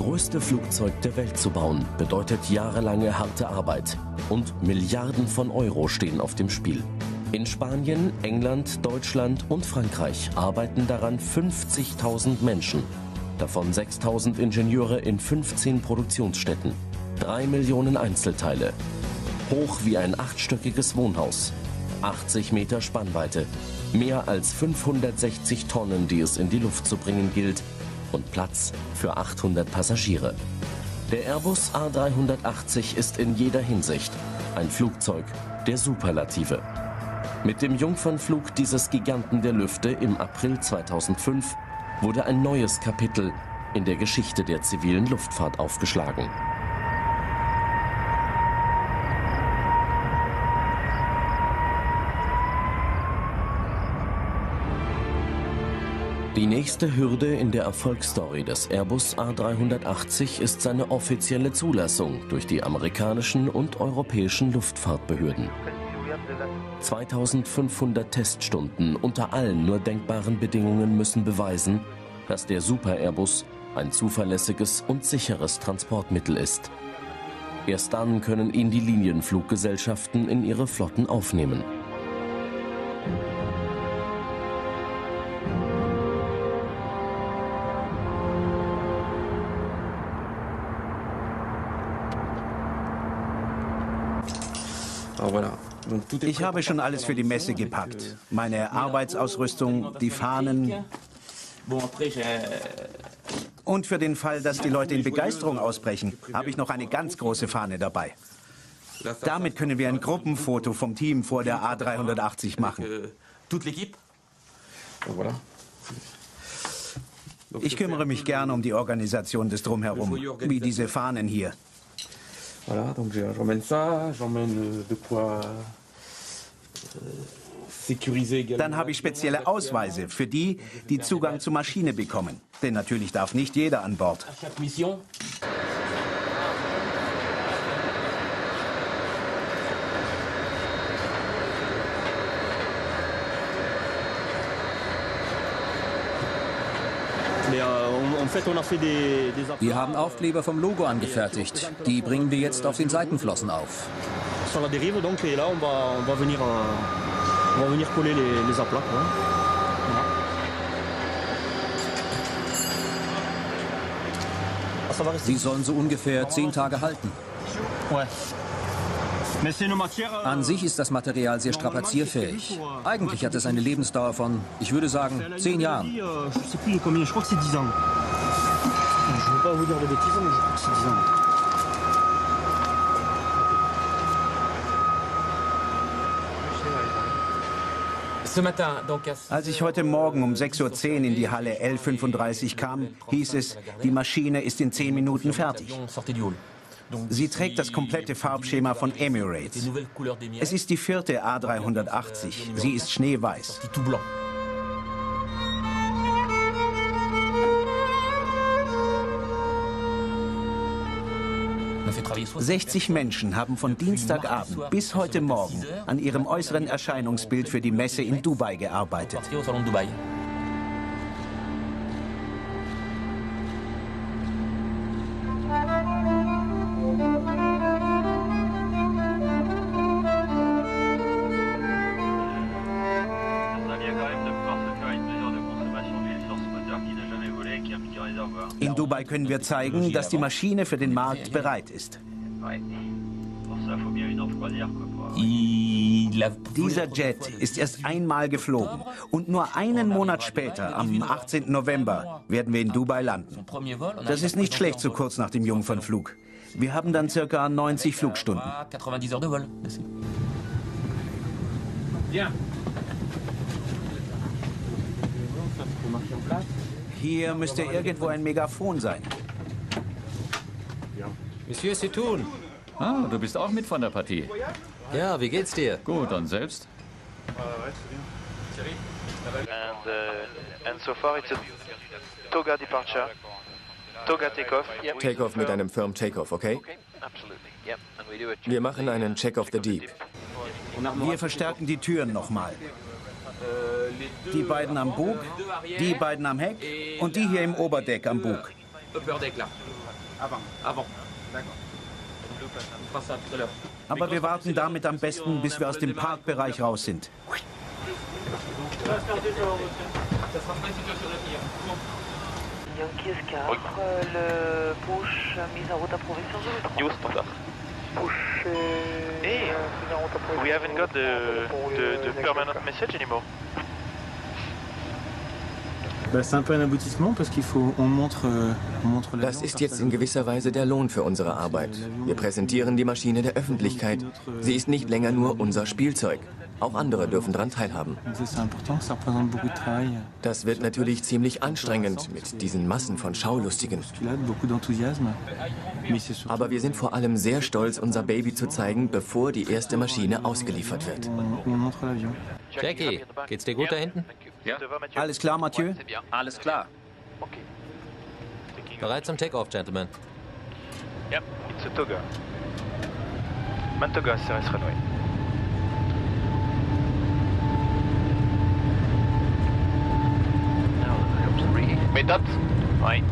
größte Flugzeug der Welt zu bauen, bedeutet jahrelange harte Arbeit. Und Milliarden von Euro stehen auf dem Spiel. In Spanien, England, Deutschland und Frankreich arbeiten daran 50.000 Menschen. Davon 6.000 Ingenieure in 15 Produktionsstätten. Drei Millionen Einzelteile. Hoch wie ein achtstöckiges Wohnhaus. 80 Meter Spannweite. Mehr als 560 Tonnen, die es in die Luft zu bringen gilt. Und Platz für 800 Passagiere. Der Airbus A380 ist in jeder Hinsicht ein Flugzeug der Superlative. Mit dem Jungfernflug dieses Giganten der Lüfte im April 2005 wurde ein neues Kapitel in der Geschichte der zivilen Luftfahrt aufgeschlagen. Die nächste Hürde in der Erfolgsstory des Airbus A380 ist seine offizielle Zulassung durch die amerikanischen und europäischen Luftfahrtbehörden. 2500 Teststunden unter allen nur denkbaren Bedingungen müssen beweisen, dass der Super Airbus ein zuverlässiges und sicheres Transportmittel ist. Erst dann können ihn die Linienfluggesellschaften in ihre Flotten aufnehmen. Ich habe schon alles für die Messe gepackt. Meine Arbeitsausrüstung, die Fahnen. Und für den Fall, dass die Leute in Begeisterung ausbrechen, habe ich noch eine ganz große Fahne dabei. Damit können wir ein Gruppenfoto vom Team vor der A380 machen. Ich kümmere mich gern um die Organisation des Drumherum, wie diese Fahnen hier. Voilà, donc j'emmène ça, j'emmène de quoi dann habe ich spezielle Ausweise für die, die Zugang zur Maschine bekommen. Denn natürlich darf nicht jeder an Bord. Wir haben Aufkleber vom Logo angefertigt. Die bringen wir jetzt auf den Seitenflossen auf. Sur la dérive donc et là on va, on va venir on va venir coller les, les aplats. Voilà. Sie sollen so ungefähr zehn Tage halten. An sich ist das Material sehr strapazierfähig. Eigentlich hat es eine Lebensdauer von, ich würde sagen, zehn Jahren. Als ich heute Morgen um 6.10 Uhr in die Halle L35 kam, hieß es, die Maschine ist in 10 Minuten fertig. Sie trägt das komplette Farbschema von Emirates. Es ist die vierte A380. Sie ist schneeweiß. 60 Menschen haben von Dienstagabend bis heute Morgen an ihrem äußeren Erscheinungsbild für die Messe in Dubai gearbeitet. In Dubai können wir zeigen, dass die Maschine für den Markt bereit ist. Dieser Jet ist erst einmal geflogen und nur einen Monat später, am 18. November, werden wir in Dubai landen. Das ist nicht schlecht so kurz nach dem Jungfernflug. Wir haben dann circa 90 Flugstunden. Hier müsste irgendwo ein Megafon sein. Monsieur Situn. Ah, du bist auch mit von der Partie. Ja, wie geht's dir? Gut, und selbst? And, uh, and so far it's a Toga departure. Toga takeoff. Takeoff mit einem Firm Takeoff, okay? Wir machen einen Check of the Deep. Wir verstärken die Türen nochmal. Die beiden am Bug, die beiden am Heck und die hier im Oberdeck am Bug. Aber wir warten damit am besten, bis wir aus dem Parkbereich raus sind. Yankee 4, le push mise en route approuvée sur zone 3. New standard. Push hey, we haven't got the, the, the permanent message anymore. Das ist jetzt in gewisser Weise der Lohn für unsere Arbeit. Wir präsentieren die Maschine der Öffentlichkeit. Sie ist nicht länger nur unser Spielzeug. Auch andere dürfen daran teilhaben. Das wird natürlich ziemlich anstrengend mit diesen Massen von Schaulustigen. Aber wir sind vor allem sehr stolz, unser Baby zu zeigen, bevor die erste Maschine ausgeliefert wird. Jackie, geht's dir gut da hinten? Ja. Alles klar, Mathieu? Alles klar. Bereit zum Takeoff, Gentlemen. Ja, it's a Toga. Mantoga, CRS Runway. Méthode Oui.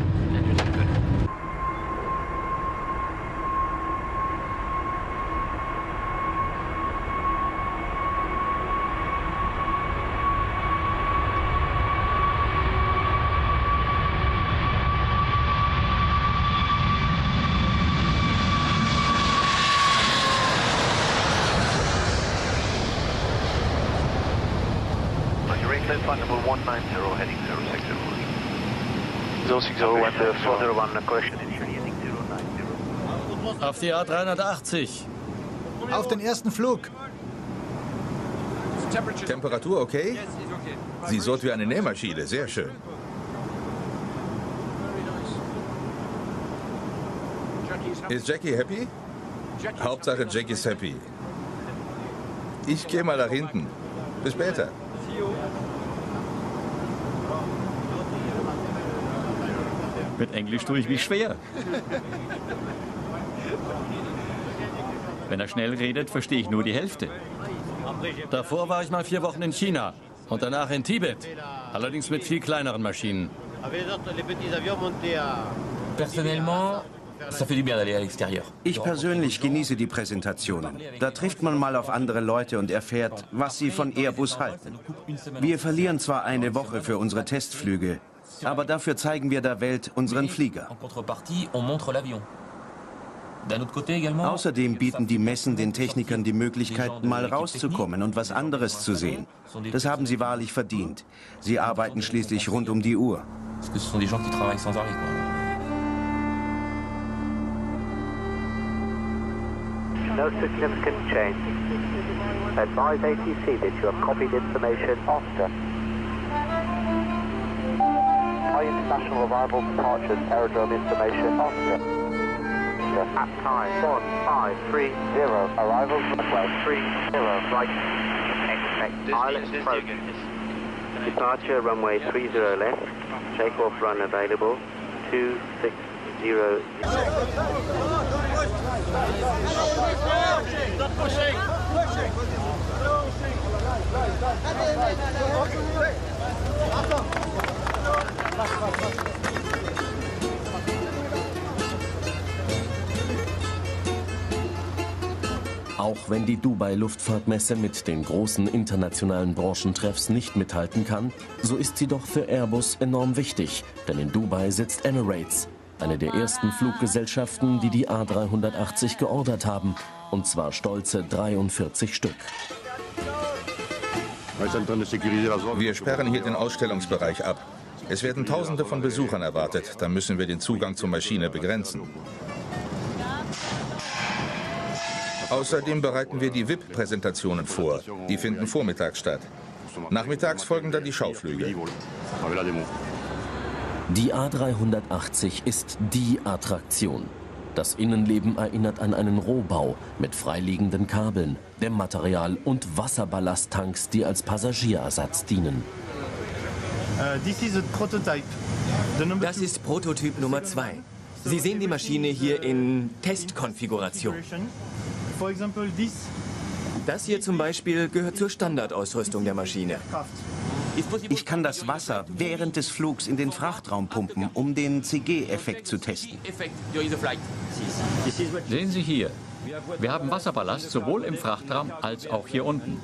Auf die A380. Auf den ersten Flug. Temperatur okay? Sie sollte wie eine Nähmaschine, sehr schön. Ist Jackie happy? Hauptsache Jackie ist happy. Ich gehe mal nach hinten. Bis später. Mit Englisch tue ich mich schwer. Wenn er schnell redet, verstehe ich nur die Hälfte. Davor war ich mal vier Wochen in China und danach in Tibet. Allerdings mit viel kleineren Maschinen. Personnellement. Ich persönlich genieße die Präsentationen. Da trifft man mal auf andere Leute und erfährt, was sie von Airbus halten. Wir verlieren zwar eine Woche für unsere Testflüge, aber dafür zeigen wir der Welt unseren Flieger. Außerdem bieten die Messen den Technikern die Möglichkeit, mal rauszukommen und was anderes zu sehen. Das haben sie wahrlich verdient. Sie arbeiten schließlich rund um die Uhr. No significant change. Advise ATC that you have copied information after High International Arrival Departures Aerodrome Information Officer. At time 1530, arrival runway 30, right. Expect pilot approach. Departure runway 30 left, takeoff run available 260. Auch wenn die Dubai-Luftfahrtmesse mit den großen internationalen Branchentreffs nicht mithalten kann, so ist sie doch für Airbus enorm wichtig, denn in Dubai sitzt Emirates, eine der ersten Fluggesellschaften, die die A380 geordert haben, und zwar stolze 43 Stück. Wir sperren hier den Ausstellungsbereich ab. Es werden Tausende von Besuchern erwartet. Da müssen wir den Zugang zur Maschine begrenzen. Außerdem bereiten wir die VIP-Präsentationen vor. Die finden vormittags statt. Nachmittags folgen dann die Schauflüge. Die A380 ist die Attraktion. Das Innenleben erinnert an einen Rohbau mit freiliegenden Kabeln, Dämmmaterial und Wasserballasttanks, die als Passagierersatz dienen. Das ist Prototyp Nummer 2. Sie sehen die Maschine hier in Testkonfiguration. Das hier zum Beispiel gehört zur Standardausrüstung der Maschine. Ich kann das Wasser während des Flugs in den Frachtraum pumpen, um den CG-Effekt zu testen. Sehen Sie hier. Wir haben Wasserballast sowohl im Frachtraum als auch hier unten.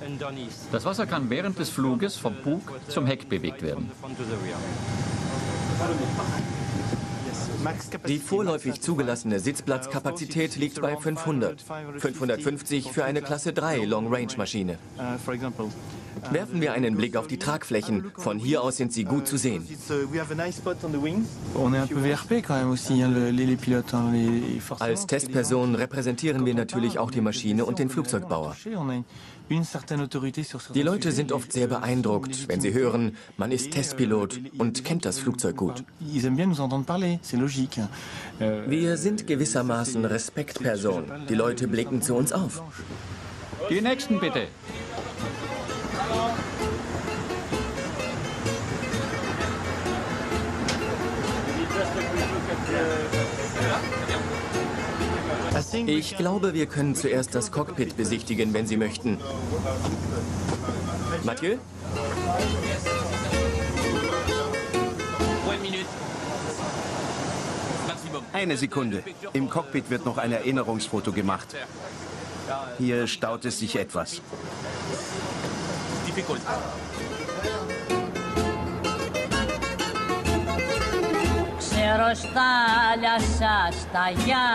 Das Wasser kann während des Fluges vom Bug zum Heck bewegt werden. Die vorläufig zugelassene Sitzplatzkapazität liegt bei 500. 550 für eine Klasse 3 Long-Range-Maschine. Werfen wir einen Blick auf die Tragflächen. Von hier aus sind sie gut zu sehen. Als Testperson repräsentieren wir natürlich auch die Maschine und den Flugzeugbauer. Die Leute sind oft sehr beeindruckt, wenn sie hören, man ist Testpilot und kennt das Flugzeug gut. Wir sind gewissermaßen Respektpersonen. Die Leute blicken zu uns auf. Die nächsten bitte. Ich glaube, wir können zuerst das Cockpit besichtigen, wenn Sie möchten. Mathieu? Eine Sekunde. Im Cockpit wird noch ein Erinnerungsfoto gemacht. Hier staut es sich etwas. difficult. Ξέρω στα λιασά στα γιάζει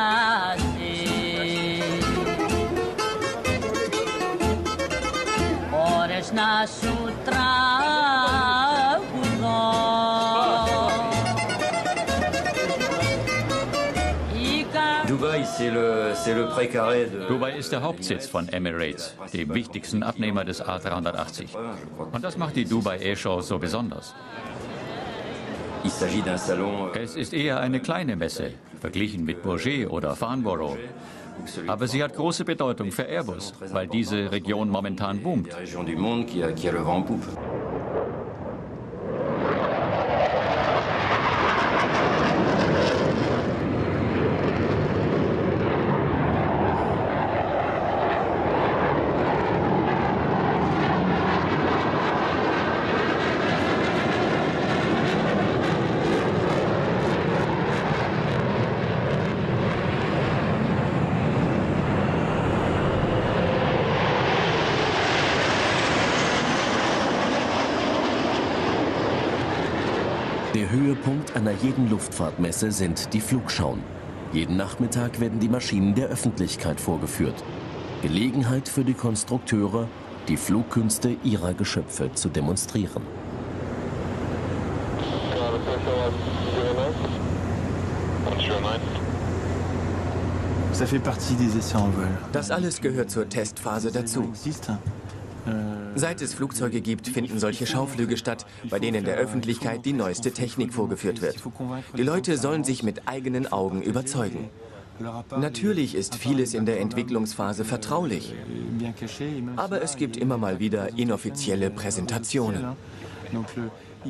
Ώρες να σου τράζει Dubai ist der Hauptsitz von Emirates, dem wichtigsten Abnehmer des A380. Und das macht die Dubai Air Show so besonders. Es ist eher eine kleine Messe, verglichen mit Bourget oder Farnborough. Aber sie hat große Bedeutung für Airbus, weil diese Region momentan boomt. Höhepunkt einer jeden Luftfahrtmesse sind die Flugschauen. Jeden Nachmittag werden die Maschinen der Öffentlichkeit vorgeführt. Gelegenheit für die Konstrukteure, die Flugkünste ihrer Geschöpfe zu demonstrieren. Das alles gehört zur Testphase dazu. Seit es Flugzeuge gibt, finden solche Schauflüge statt, bei denen der Öffentlichkeit die neueste Technik vorgeführt wird. Die Leute sollen sich mit eigenen Augen überzeugen. Natürlich ist vieles in der Entwicklungsphase vertraulich, aber es gibt immer mal wieder inoffizielle Präsentationen.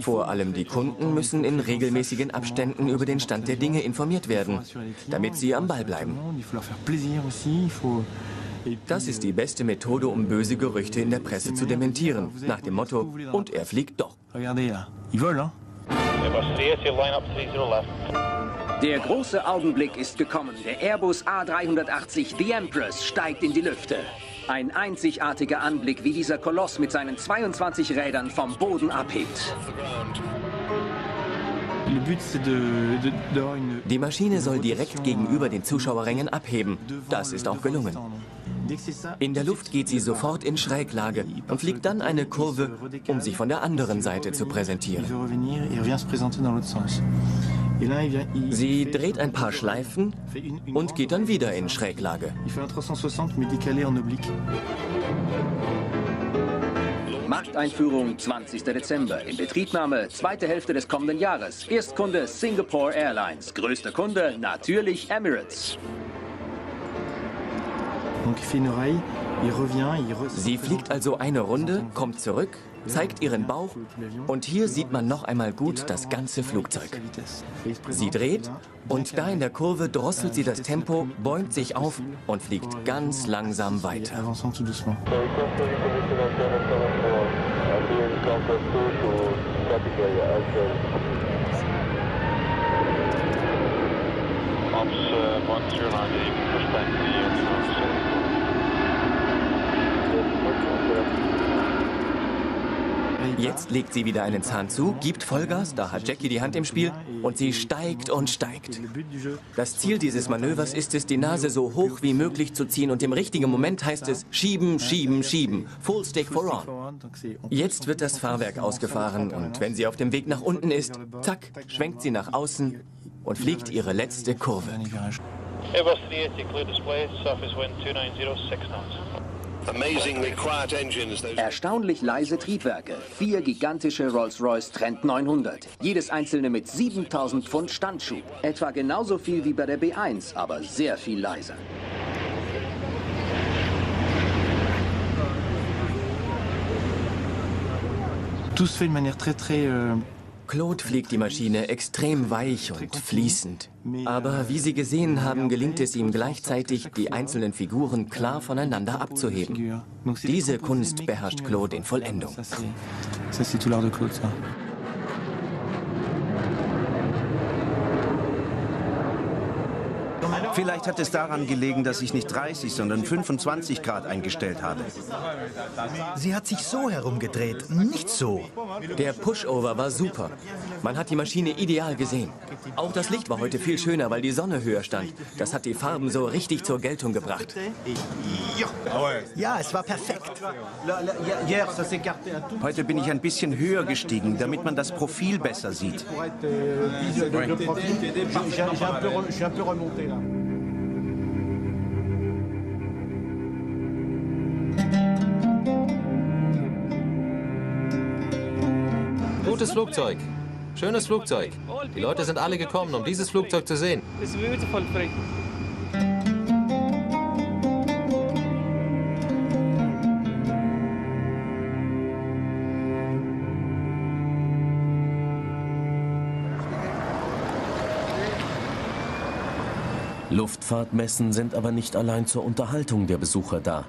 Vor allem die Kunden müssen in regelmäßigen Abständen über den Stand der Dinge informiert werden, damit sie am Ball bleiben. Das ist die beste Methode, um böse Gerüchte in der Presse zu dementieren. Nach dem Motto, und er fliegt doch. Der große Augenblick ist gekommen. Der Airbus A380 The Empress steigt in die Lüfte. Ein einzigartiger Anblick, wie dieser Koloss mit seinen 22 Rädern vom Boden abhebt. Die Maschine soll direkt gegenüber den Zuschauerrängen abheben. Das ist auch gelungen. In der Luft geht sie sofort in Schräglage und fliegt dann eine Kurve, um sich von der anderen Seite zu präsentieren. Sie dreht ein paar Schleifen und geht dann wieder in Schräglage. Markteinführung 20. Dezember. Inbetriebnahme zweite Hälfte des kommenden Jahres. Erstkunde Singapore Airlines. Größter Kunde natürlich Emirates. Sie fliegt also eine Runde, kommt zurück, zeigt ihren Bauch und hier sieht man noch einmal gut das ganze Flugzeug. Sie dreht und da in der Kurve drosselt sie das Tempo, bäumt sich auf und fliegt ganz langsam weiter. Jetzt legt sie wieder einen Zahn zu, gibt Vollgas, da hat Jackie die Hand im Spiel und sie steigt und steigt. Das Ziel dieses Manövers ist es, die Nase so hoch wie möglich zu ziehen und im richtigen Moment heißt es schieben, schieben, schieben. Full stick for on. Jetzt wird das Fahrwerk ausgefahren und wenn sie auf dem Weg nach unten ist, zack, schwenkt sie nach außen und fliegt ihre letzte Kurve. Airbus 380, clear display, surface wind 290, knots. Erstaunlich leise Triebwerke. Vier gigantische Rolls-Royce Trent 900. Jedes einzelne mit 7000 Pfund Standschub. Etwa genauso viel wie bei der B1, aber sehr viel leiser. Tout se fait de manière très très euh, Claude fliegt die Maschine extrem weich und fließend. Aber wie Sie gesehen haben, gelingt es ihm gleichzeitig, die einzelnen Figuren klar voneinander abzuheben. Diese Kunst beherrscht Claude in Vollendung. Vielleicht hat es daran gelegen, dass ich nicht 30, sondern 25 Grad eingestellt habe. Sie hat sich so herumgedreht, nicht so. Der Pushover war super. Man hat die Maschine ideal gesehen. Auch das Licht war heute viel schöner, weil die Sonne höher stand. Das hat die Farben so richtig zur Geltung gebracht. Ja, es war perfekt. Heute bin ich ein bisschen höher gestiegen, damit man das Profil besser sieht. Gutes Flugzeug. Schönes Flugzeug. Die Leute sind alle gekommen, um dieses Flugzeug zu sehen. Luftfahrtmessen sind aber nicht allein zur Unterhaltung der Besucher da.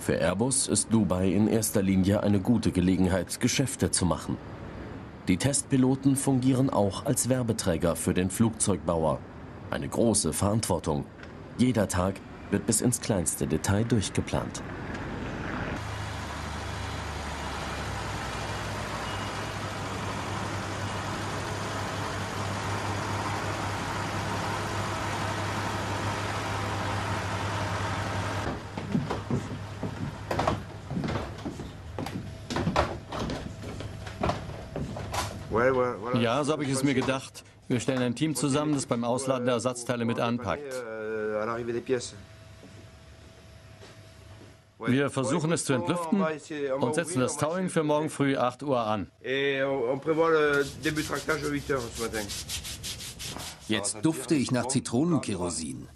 Für Airbus ist Dubai in erster Linie eine gute Gelegenheit, Geschäfte zu machen. Die Testpiloten fungieren auch als Werbeträger für den Flugzeugbauer. Eine große Verantwortung. Jeder Tag wird bis ins kleinste Detail durchgeplant. Ja, so habe ich es mir gedacht. Wir stellen ein Team zusammen, das beim Ausladen der Ersatzteile mit anpackt. Wir versuchen es zu entlüften und setzen das Towing für morgen früh 8 Uhr an. Jetzt dufte ich nach Zitronenkerosin.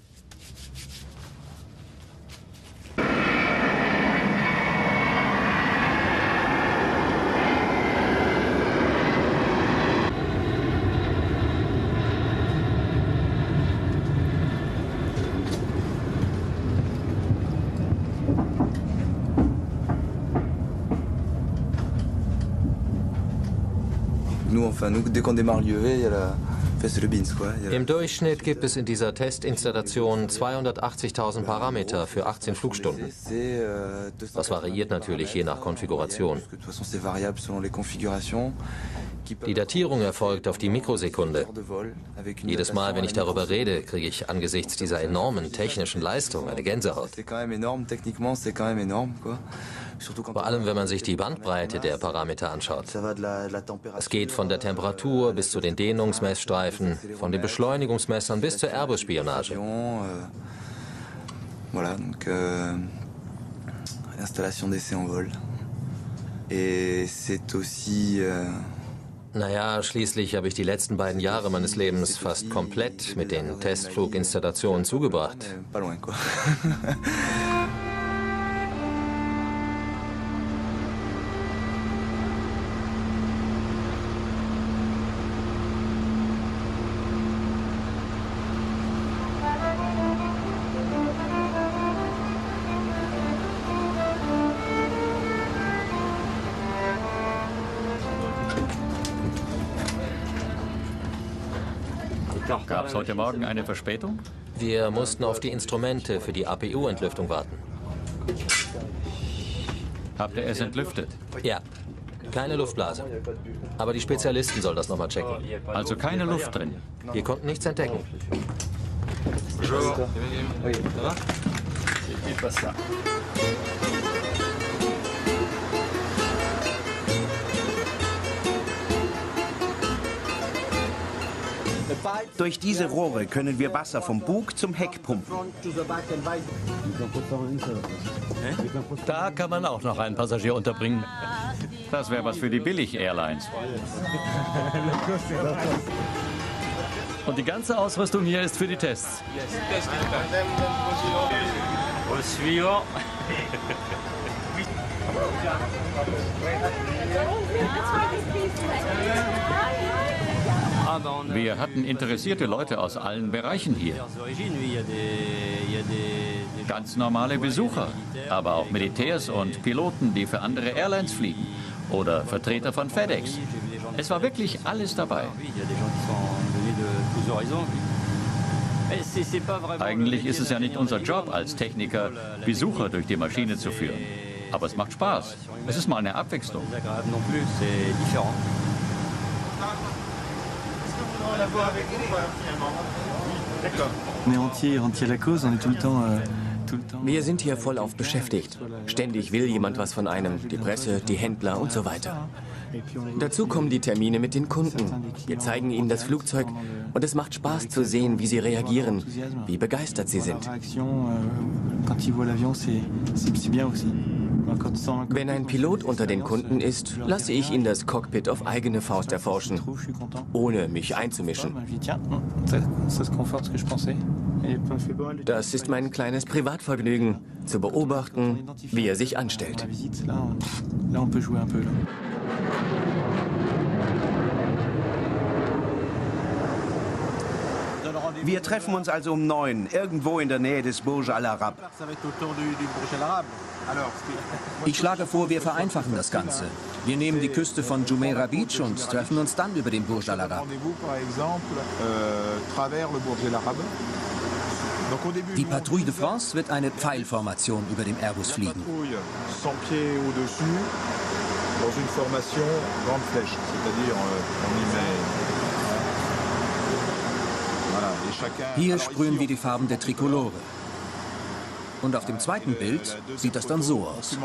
Im Durchschnitt gibt es in dieser Testinstallation 280.000 Parameter für 18 Flugstunden. Das variiert natürlich je nach Konfiguration. Die Datierung erfolgt auf die Mikrosekunde. Jedes Mal, wenn ich darüber rede, kriege ich angesichts dieser enormen technischen Leistung eine Gänsehaut. Vor allem, wenn man sich die Bandbreite der Parameter anschaut. Es geht von der Temperatur bis zu den Dehnungsmessstreifen, von den Beschleunigungsmessern bis zur Airbus-Spionage. Voilà, donc euh, installation d'essai en vol. Et c'est aussi euh, naja, schließlich habe ich die letzten beiden Jahre meines Lebens fast komplett mit den Testfluginstallationen zugebracht. heute Morgen eine Verspätung? Wir mussten auf die Instrumente für die APU-Entlüftung warten. Habt ihr es entlüftet? Ja. Keine Luftblase. Aber die Spezialisten sollen das nochmal checken. Also keine Luft drin? Wir konnten nichts entdecken. Bonjour. Durch diese Rohre können wir Wasser vom Bug zum Heck pumpen. Da kann man auch noch einen Passagier unterbringen. Das wäre was für die Billig-Airlines. Und die ganze Ausrüstung hier ist für die Tests. Wir hatten interessierte Leute aus allen Bereichen hier. Ganz normale Besucher, aber auch Militärs und Piloten, die für andere Airlines fliegen. Oder Vertreter von FedEx. Es war wirklich alles dabei. Eigentlich ist es ja nicht unser Job als Techniker, Besucher durch die Maschine zu führen. Aber es macht Spaß. Es ist mal eine Abwechslung. Wir sind hier vollauf beschäftigt. Ständig will jemand was von einem, die Presse, die Händler und so weiter. Dazu kommen die Termine mit den Kunden. Wir zeigen ihnen das Flugzeug und es macht Spaß zu sehen, wie sie reagieren, wie begeistert sie sind. Wenn ein Pilot unter den Kunden ist, lasse ich ihn das Cockpit auf eigene Faust erforschen, ohne mich einzumischen. Das ist mein kleines Privatvergnügen, zu beobachten, wie er sich anstellt. Wir treffen uns also um neun, irgendwo in der Nähe des Burj Al Arab. Ich schlage vor, wir vereinfachen das Ganze. Wir nehmen die Küste von Jumeirah Beach und treffen uns dann über den Burj Al Arab. Die Patrouille de France wird eine Pfeilformation über dem Airbus fliegen. Dans une formation grande flèche, c'est-à-dire on y met hier sprühen wir die Farben der Trikolore. Und auf dem zweiten Bild sieht das dann so aus.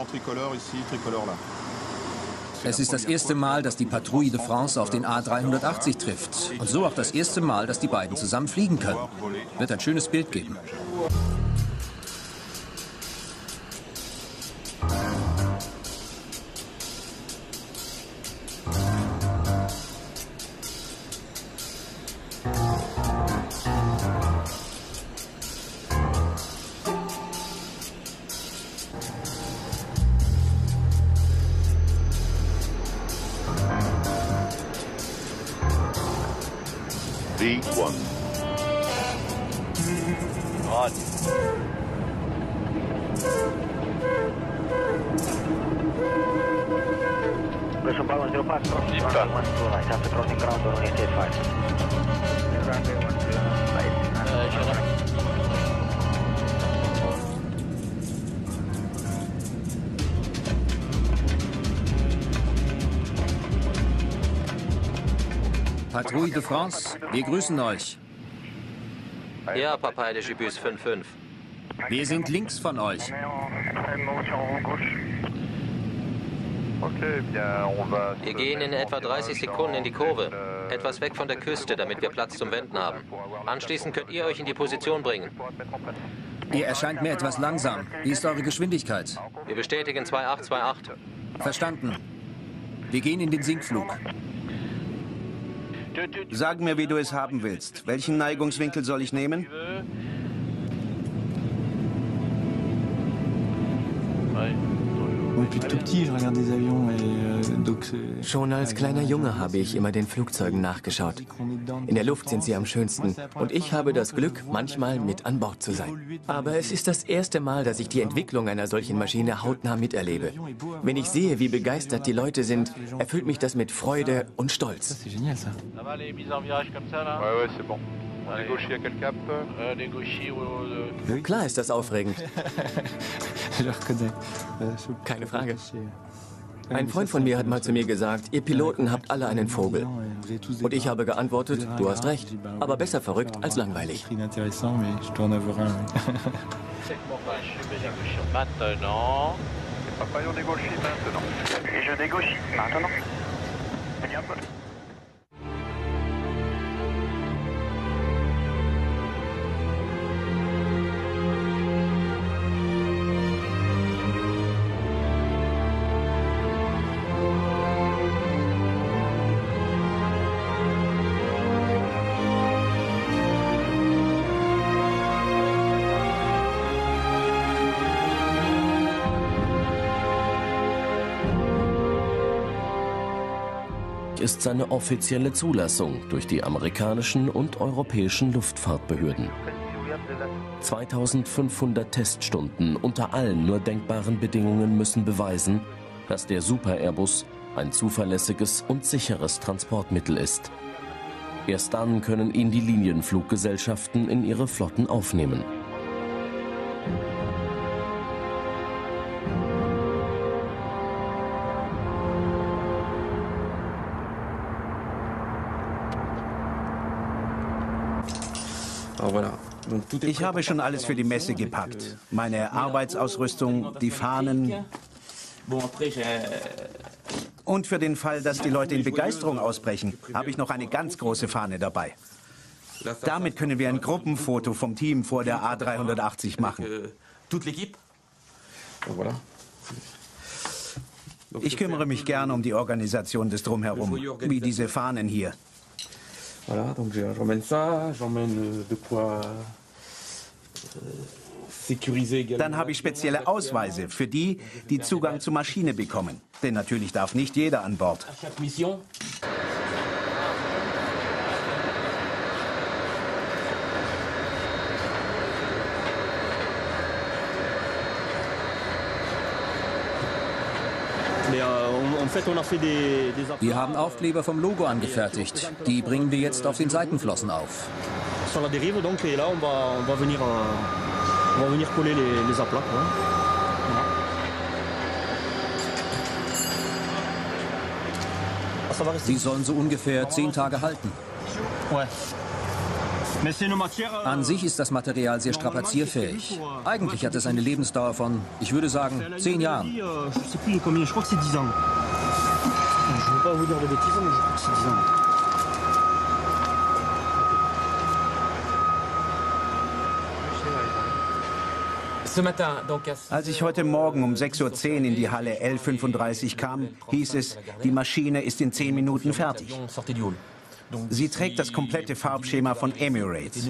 Es ist das erste Mal, dass die Patrouille de France auf den A380 trifft. Und so auch das erste Mal, dass die beiden zusammen fliegen können. Wird ein schönes Bild geben. One, On. Listen, Bravo 05, crossing ground 1 crossing ground Patrouille de France, wir grüßen euch. Ja, Papa de Gibus 5-5. Wir sind links von euch. Wir gehen in etwa 30 Sekunden in die Kurve. Etwas weg von der Küste, damit wir Platz zum Wenden haben. Anschließend könnt ihr euch in die Position bringen. Ihr erscheint mir etwas langsam. Wie ist eure Geschwindigkeit? Wir bestätigen 2828. Verstanden. Wir gehen in den Sinkflug. Sag mir, wie du es haben willst. Welchen Neigungswinkel soll ich nehmen? Schon als kleiner Junge habe ich immer den Flugzeugen nachgeschaut. In der Luft sind sie am schönsten und ich habe das Glück, manchmal mit an Bord zu sein. Aber es ist das erste Mal, dass ich die Entwicklung einer solchen Maschine hautnah miterlebe. Wenn ich sehe, wie begeistert die Leute sind, erfüllt mich das mit Freude und Stolz. Klar ist das aufregend. Keine Frage. Ein Freund von mir hat mal zu mir gesagt, ihr Piloten habt alle einen Vogel. Und ich habe geantwortet, du hast recht, aber besser verrückt als langweilig. Je négocie maintenant. Ist seine offizielle Zulassung durch die amerikanischen und europäischen Luftfahrtbehörden. 2500 Teststunden unter allen nur denkbaren Bedingungen müssen beweisen, dass der Super Airbus ein zuverlässiges und sicheres Transportmittel ist. Erst dann können ihn die Linienfluggesellschaften in ihre Flotten aufnehmen. Ich habe schon alles für die Messe gepackt. Meine Arbeitsausrüstung, die Fahnen. Und für den Fall, dass die Leute in Begeisterung ausbrechen, habe ich noch eine ganz große Fahne dabei. Damit können wir ein Gruppenfoto vom Team vor der A380 machen. Ich kümmere mich gerne um die Organisation des Drumherum, wie diese Fahnen hier. Voilà, donc j'emmène ça, j'emmène euh, de quoi Dann habe ich spezielle Ausweise für die, die Zugang zur Maschine bekommen. Denn natürlich darf nicht jeder an Bord. Wir haben Aufkleber vom Logo angefertigt. Die bringen wir jetzt auf den Seitenflossen auf. Sie sollen so ungefähr zehn Tage halten. An sich ist das Material sehr strapazierfähig. Eigentlich hat es eine Lebensdauer von, ich würde sagen, zehn Jahren. pas vous dire de bêtises, mais je crois que c'est 10 ans. Als ich heute Morgen um 6.10 Uhr in die Halle L35 kam, hieß es, die Maschine ist in 10 Minuten fertig. Sie trägt das komplette Farbschema von Emirates.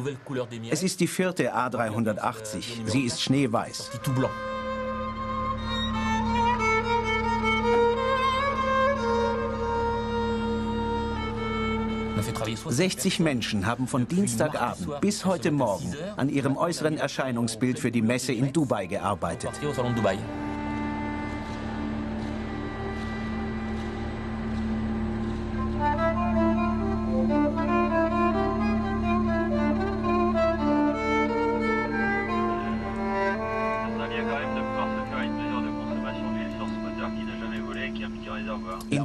Es ist die vierte A380. Sie ist schneeweiß. 60 Menschen haben von Dienstagabend bis heute Morgen an ihrem äußeren Erscheinungsbild für die Messe in Dubai gearbeitet.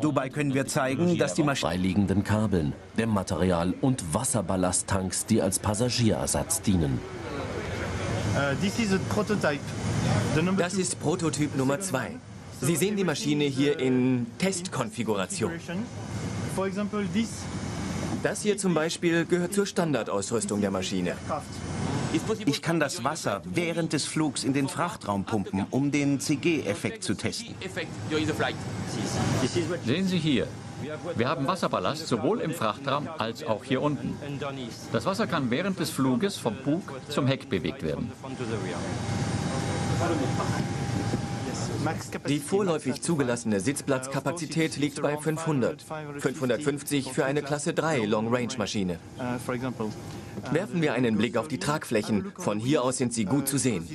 Dabei können wir zeigen, dass die Maschinen beiliegenden Kabeln, Dämmmaterial und Wasserballasttanks, die als Passagierersatz dienen. Das ist Prototyp Nummer 2. Sie sehen die Maschine hier in Testkonfiguration. Das hier zum Beispiel gehört zur Standardausrüstung der Maschine. Ich kann das Wasser während des Flugs in den Frachtraum pumpen, um den CG-Effekt zu testen. Sehen Sie hier. Wir haben Wasserballast sowohl im Frachtraum als auch hier unten. Das Wasser kann während des Fluges vom Bug zum Heck bewegt werden. Die vorläufig zugelassene Sitzplatzkapazität liegt bei 500. 550 für eine Klasse 3 Long-Range-Maschine. Werfen wir einen Blick auf die Tragflächen. Von hier aus sind sie gut zu sehen.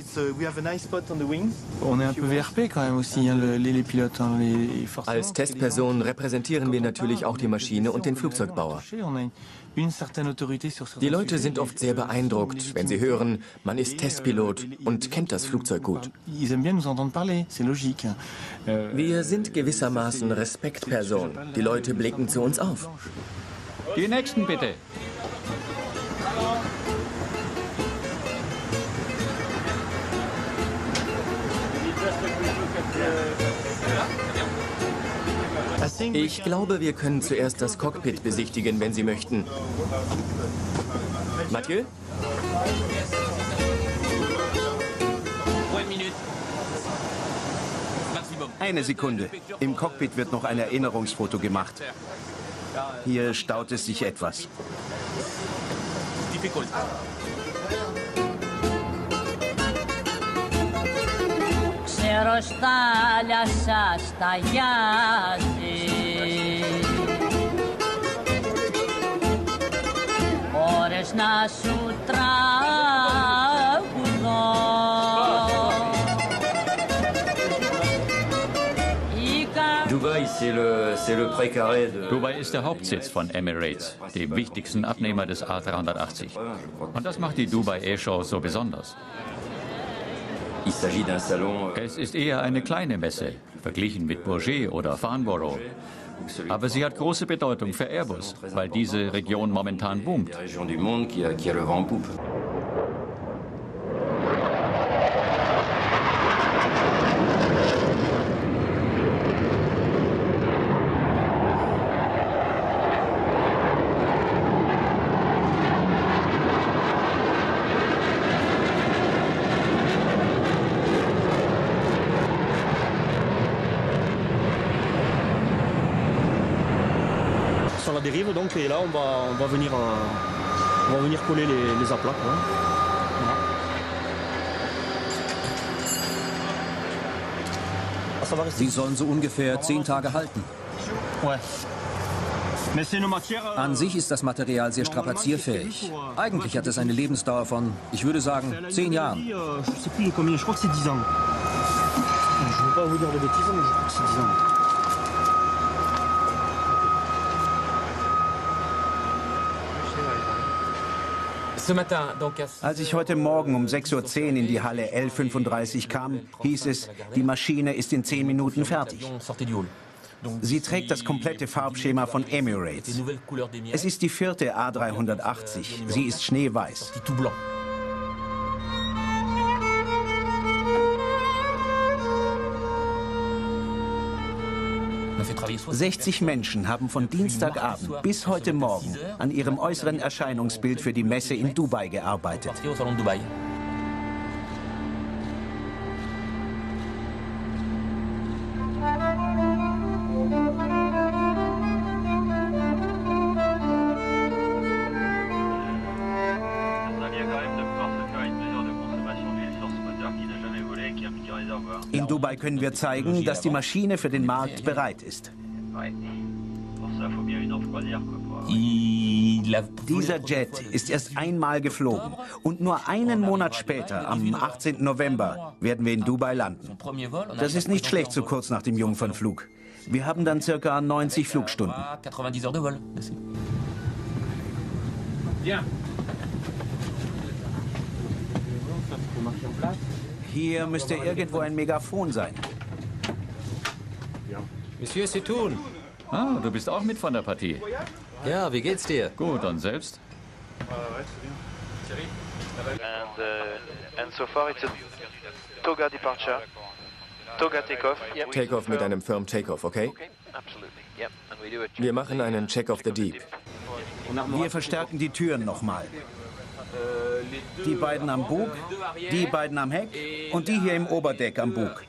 Als Testperson repräsentieren wir natürlich auch die Maschine und den Flugzeugbauer. Die Leute sind oft sehr beeindruckt, wenn sie hören, man ist Testpilot und kennt das Flugzeug gut. Wir sind gewissermaßen Respektpersonen. Die Leute blicken zu uns auf. Die nächsten bitte. Ich glaube, wir können zuerst das Cockpit besichtigen, wenn Sie möchten. Mathieu? Eine Sekunde. Im Cockpit wird noch ein Erinnerungsfoto gemacht. Hier staut es sich etwas. Ξέρω στα σας ταγιάζει Ώρες να σου τραγουδώ Dubai ist der Hauptsitz von Emirates, dem wichtigsten Abnehmer des A380. Und das macht die Dubai Air Show so besonders. Euh, es ist eher eine kleine Messe, verglichen mit Bourget oder Farnborough. Aber sie hat große Bedeutung für Airbus, weil diese Region momentan boomt. dérive donc et là on va, on va, venir, euh, on va venir coller les, les aplats. Quoi. Sie sollen so ungefähr zehn Tage halten. An sich ist das Material sehr strapazierfähig. Eigentlich hat es eine Lebensdauer von, ich würde sagen, zehn Jahren. Ich weiß nicht, 10 ans. Als ich heute Morgen um 6.10 Uhr in die Halle L35 kam, hieß es, die Maschine ist in 10 Minuten fertig. Sie trägt das komplette Farbschema von Emirates. Es ist die vierte A380. Sie ist schneeweiß. 60 Menschen haben von Dienstagabend bis heute Morgen an ihrem äußeren Erscheinungsbild für die Messe in Dubai gearbeitet. Dubai können wir zeigen, dass die Maschine für den Markt bereit ist. Dieser Jet ist erst einmal geflogen und nur einen Monat später, am 18. November, werden wir in Dubai landen. Das ist nicht schlecht so kurz nach dem Jungfernflug. Wir haben dann circa 90 Flugstunden. Hier müsste irgendwo ein Megafon sein. Monsieur Sitoun. Ah, du bist auch mit von der Partie. Ja, wie geht's dir? Gut, und selbst? And, uh, and so far it's a Toga departure. Toga takeoff. Takeoff mit einem Firm Takeoff, okay? Wir machen einen Check of the Deep. Wir verstärken die Türen nochmal. Die beiden am Bug, die beiden am Heck und die hier im Oberdeck am Bug.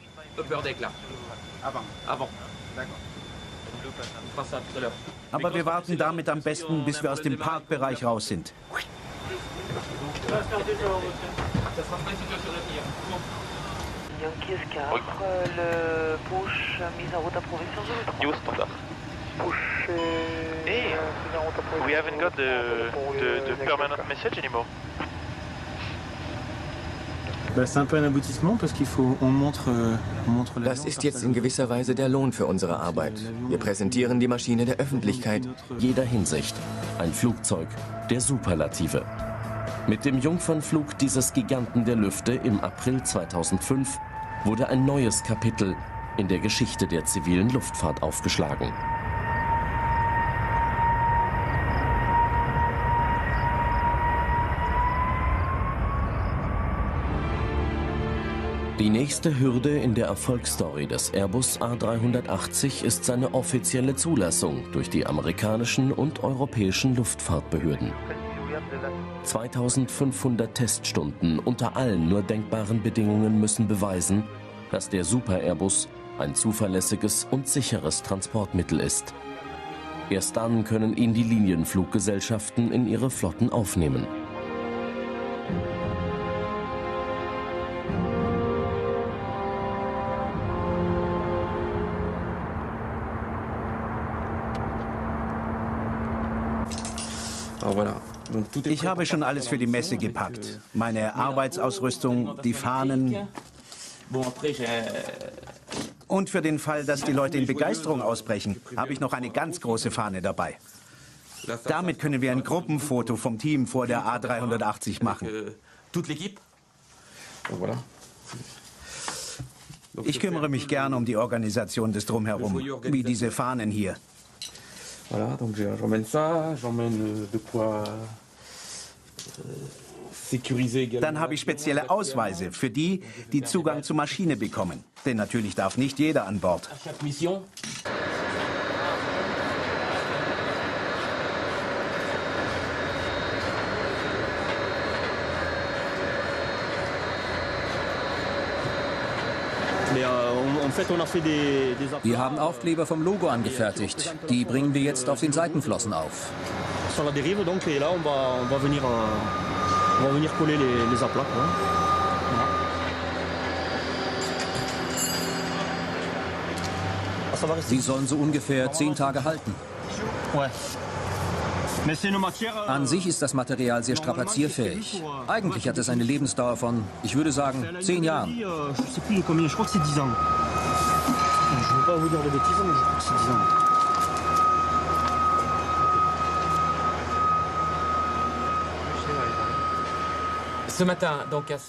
Aber wir warten damit am besten, bis wir aus dem Parkbereich raus sind. Yankee 4, le push mise en route à Provision Zulu 3. Hey, we haven't got the, the, the permanent message anymore. Das ist jetzt in gewisser Weise der Lohn für unsere Arbeit. Wir präsentieren die Maschine der Öffentlichkeit. Jeder Hinsicht. Ein Flugzeug der Superlative. Mit dem Jungfernflug dieses Giganten der Lüfte im April 2005 wurde ein neues Kapitel in der Geschichte der zivilen Luftfahrt aufgeschlagen. Die nächste Hürde in der Erfolgsstory des Airbus A380 ist seine offizielle Zulassung durch die amerikanischen und europäischen Luftfahrtbehörden. 2500 Teststunden unter allen nur denkbaren Bedingungen müssen beweisen, dass der Super Airbus ein zuverlässiges und sicheres Transportmittel ist. Erst dann können ihn die Linienfluggesellschaften in ihre Flotten aufnehmen. Ich habe schon alles für die Messe gepackt. Meine Arbeitsausrüstung, die Fahnen. Und für den Fall, dass die Leute in Begeisterung ausbrechen, habe ich noch eine ganz große Fahne dabei. Damit können wir ein Gruppenfoto vom Team vor der A380 machen. Ich kümmere mich gerne um die Organisation des Drumherum, wie diese Fahnen hier. Voilà, donc j'emmène ça, j'emmène de quoi dann habe ich spezielle Ausweise für die, die Zugang zur Maschine bekommen. Denn natürlich darf nicht jeder an Bord. Wir haben Aufkleber vom Logo angefertigt. Die bringen wir jetzt auf den Seitenflossen auf. Sur la dérive donc et là on va, on va venir euh, on va venir coller les, les aplats quoi. Sie sollen so ungefähr zehn Tage halten. An sich ist das Material sehr strapazierfähig. Eigentlich hat es eine Lebensdauer von, ich würde sagen, zehn Jahren. Je ne veux pas vous dire de bêtises, mais je crois que c'est 10 ans.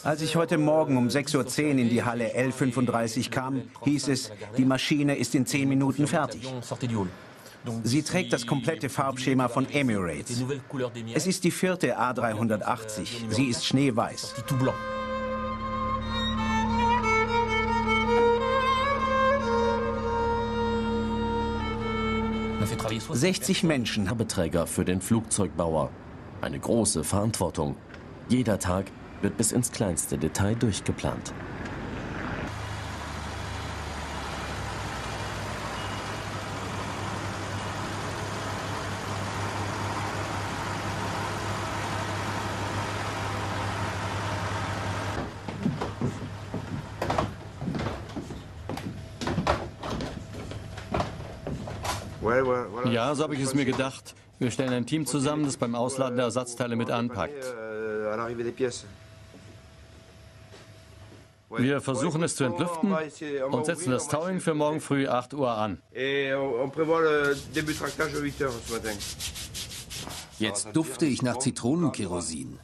Als ich heute Morgen um 6.10 Uhr in die Halle L35 kam, hieß es, die Maschine ist in 10 Minuten fertig. Sie trägt das komplette Farbschema von Emirates. Es ist die vierte A380. Sie ist schneeweiß. 60 Menschen. Werbeträger für den Flugzeugbauer. Eine große Verantwortung. Jeder Tag wird bis ins kleinste Detail durchgeplant. Ja, so habe ich es mir gedacht. Wir stellen ein Team zusammen, das beim Ausladen der Ersatzteile mit anpackt. Wir versuchen es zu entlüften und setzen das Towing für morgen früh 8 Uhr an. Jetzt dufte ich nach Zitronenkerosin.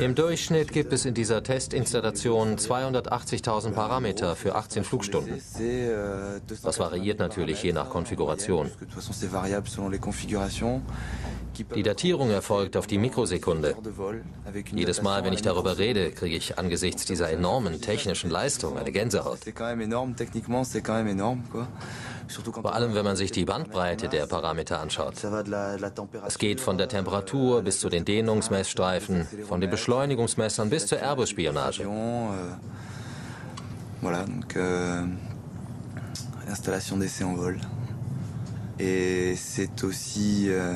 Im Durchschnitt gibt es in dieser Testinstallation 280.000 Parameter für 18 Flugstunden. Das variiert natürlich je nach Konfiguration. Die Datierung erfolgt auf die Mikrosekunde. Jedes Mal, wenn ich darüber rede, kriege ich angesichts dieser enormen technischen Leistung eine Gänsehaut. Vor allem, wenn man sich die Bandbreite der Parameter anschaut. Es geht von der Temperatur bis zu den Dehnungsmessstreifen, von den Beschleunigungsmessern bis zur Airbus-Spionage. Voilà, donc euh, installation d'essai en vol. Et c'est aussi euh,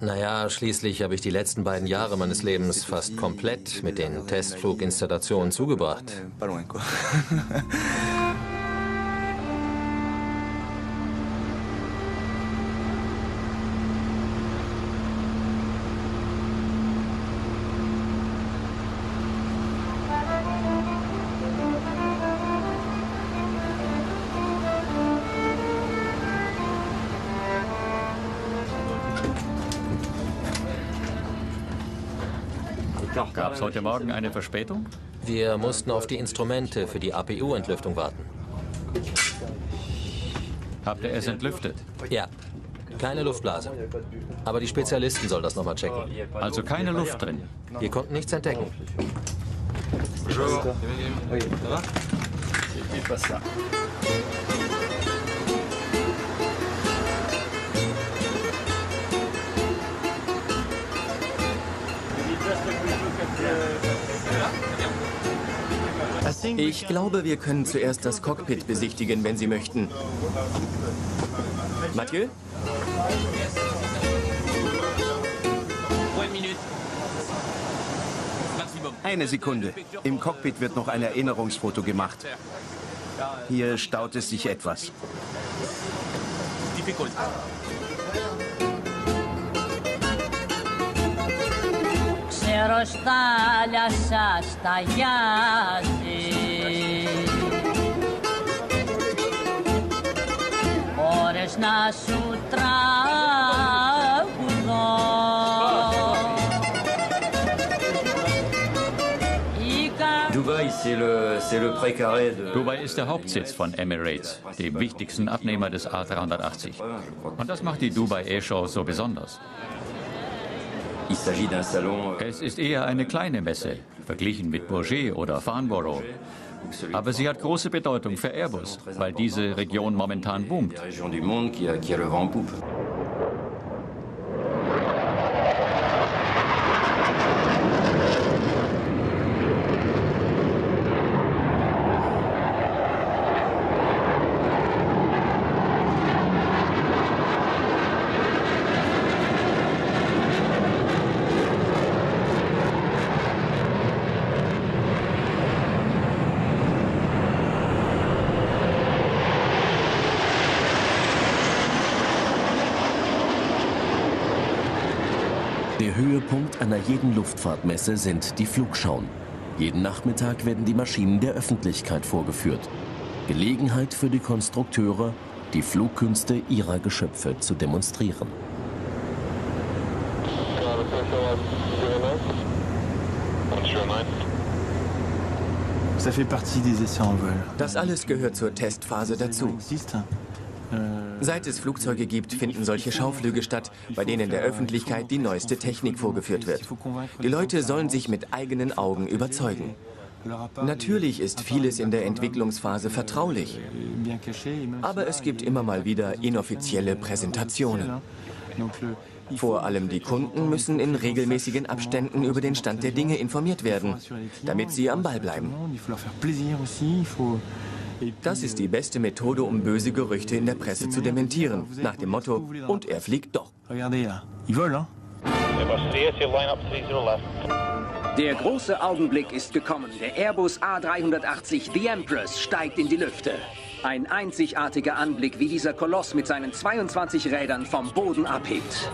naja, schließlich habe ich die letzten beiden Jahre meines Lebens fast komplett mit den Testfluginstallationen zugebracht. heute Morgen eine Verspätung? Wir mussten auf die Instrumente für die APU-Entlüftung warten. Habt ihr es entlüftet? Ja. Keine Luftblase. Aber die Spezialisten sollen das nochmal checken. Also keine Luft drin? Wir konnten nichts entdecken. Bonjour. Ich glaube, wir können zuerst das Cockpit besichtigen, wenn Sie möchten. Mathieu? Eine Sekunde. Im Cockpit wird noch ein Erinnerungsfoto gemacht. Hier staut es sich etwas. Ξέρω στα σας ταγιάζει Ώρες Krishna Sutra Dubai, Dubai ist der Hauptsitz von Emirates, dem wichtigsten Abnehmer des A380. Und das macht die Dubai Air Show so besonders. Es ist eher eine kleine Messe, verglichen mit Bourget oder Farnborough. Aber sie hat große Bedeutung für Airbus, weil diese Region momentan boomt. Der Höhepunkt einer jeden Luftfahrtmesse sind die Flugschauen. Jeden Nachmittag werden die Maschinen der Öffentlichkeit vorgeführt. Gelegenheit für die Konstrukteure, die Flugkünste ihrer Geschöpfe zu demonstrieren. Das alles gehört zur Testphase dazu. Seit es Flugzeuge gibt, finden solche Schauflüge statt, bei denen der Öffentlichkeit die neueste Technik vorgeführt wird. Die Leute sollen sich mit eigenen Augen überzeugen. Natürlich ist vieles in der Entwicklungsphase vertraulich, aber es gibt immer mal wieder inoffizielle Präsentationen. Vor allem die Kunden müssen in regelmäßigen Abständen über den Stand der Dinge informiert werden, damit sie am Ball bleiben. Das ist die beste Methode, um böse Gerüchte in der Presse zu dementieren. Nach dem Motto, und er fliegt doch. Der große Augenblick ist gekommen. Der Airbus A380 The Empress steigt in die Lüfte. Ein einzigartiger Anblick, wie dieser Koloss mit seinen 22 Rädern vom Boden abhebt.